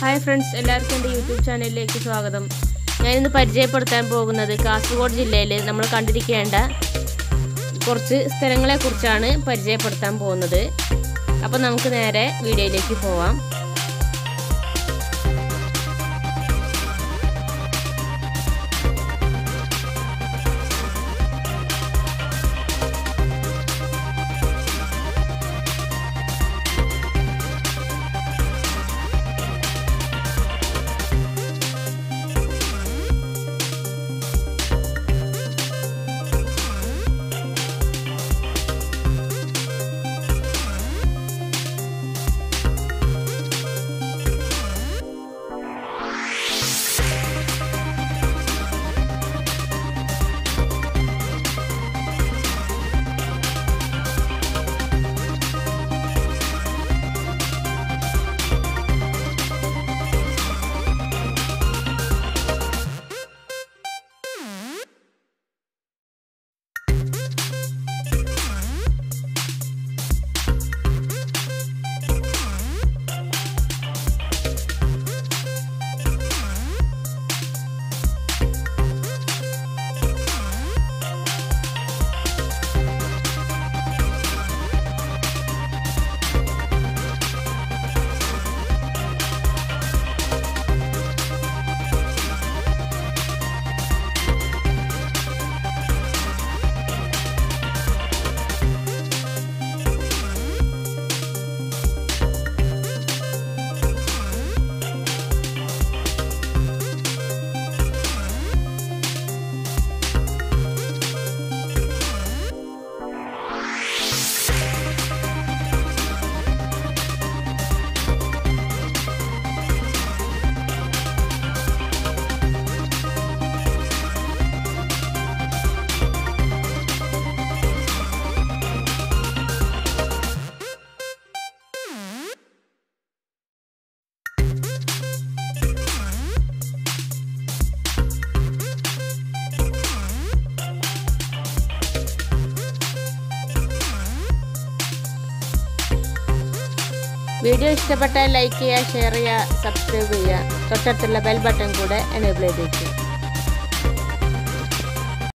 Hi friends എല്ലാവർക്കും എന്റെ YouTube ചാനലിലേക്ക് സ്വാഗതം. ഞാനിന്ന് പരിചയപ്പെടുത്താൻ പോകുന്നത് കാസർഗോഡ് ജില്ലയിൽ നമ്മൾ കണ്ടിരിക്കേണ്ട കുറച്ച് സ്ഥലങ്ങളെക്കുറിച്ചാണ് പരിചയപ്പെടുത്താൻ പോകുന്നത്. അപ്പോൾ നമുക്ക് നേരെ വീഡിയോയിലേക്ക് പോവാം. വീഡിയോ ഇഷ്ടപ്പെട്ടാൽ ലൈക്ക് ചെയ്യുക ഷെയർ ചെയ്യുക സബ്സ്ക്രൈബ് ചെയ്യുക. തൊട്ടടുത്തുള്ള ബെൽ ബട്ടൺ കൂടെ എനേബിൾ ചെയ്തേക്കുക